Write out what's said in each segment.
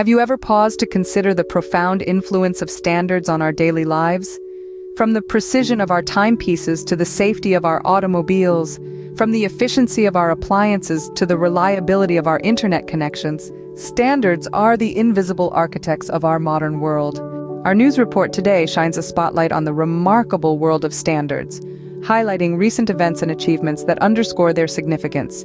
Have you ever paused to consider the profound influence of standards on our daily lives? From the precision of our timepieces to the safety of our automobiles, from the efficiency of our appliances to the reliability of our internet connections, standards are the invisible architects of our modern world. Our news report today shines a spotlight on the remarkable world of standards, highlighting recent events and achievements that underscore their significance.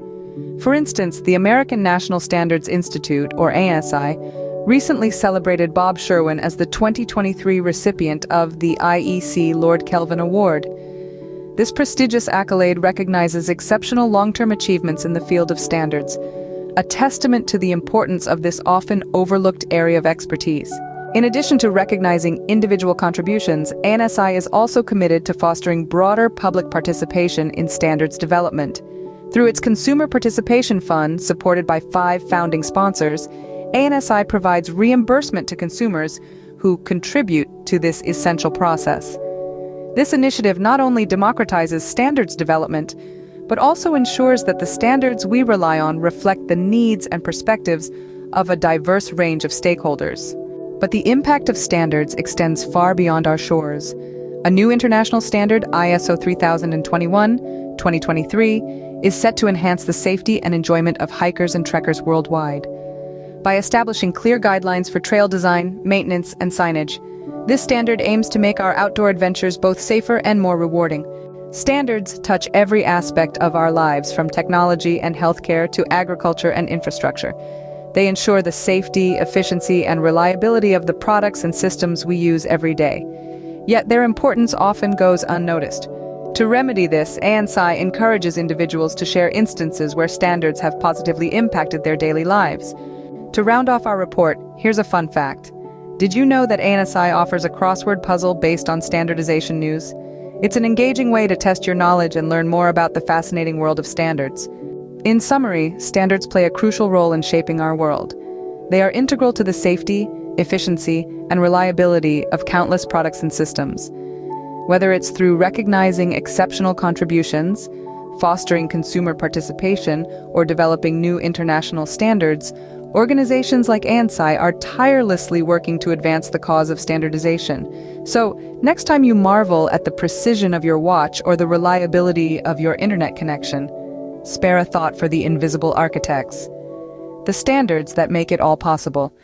For instance, the American National Standards Institute, or ANSI, recently celebrated Bob Sherwin as the 2023 recipient of the IEC Lord Kelvin Award. This prestigious accolade recognizes exceptional long-term achievements in the field of standards, a testament to the importance of this often overlooked area of expertise. In addition to recognizing individual contributions, ANSI is also committed to fostering broader public participation in standards development. Through its Consumer Participation Fund, supported by five founding sponsors, ANSI provides reimbursement to consumers who contribute to this essential process. This initiative not only democratizes standards development, but also ensures that the standards we rely on reflect the needs and perspectives of a diverse range of stakeholders. But the impact of standards extends far beyond our shores. A new international standard, ISO 3021-2023, is set to enhance the safety and enjoyment of hikers and trekkers worldwide. By establishing clear guidelines for trail design, maintenance, and signage, this standard aims to make our outdoor adventures both safer and more rewarding. Standards touch every aspect of our lives, from technology and healthcare to agriculture and infrastructure. They ensure the safety, efficiency, and reliability of the products and systems we use every day. Yet their importance often goes unnoticed. To remedy this, ANSI encourages individuals to share instances where standards have positively impacted their daily lives. To round off our report, here's a fun fact. Did you know that ANSI offers a crossword puzzle based on standardization news? It's an engaging way to test your knowledge and learn more about the fascinating world of standards. In summary, standards play a crucial role in shaping our world. They are integral to the safety, efficiency, and reliability of countless products and systems. Whether it's through recognizing exceptional contributions, fostering consumer participation, or developing new international standards, organizations like ANSI are tirelessly working to advance the cause of standardization. So, next time you marvel at the precision of your watch or the reliability of your internet connection, spare a thought for the invisible architects. The standards that make it all possible.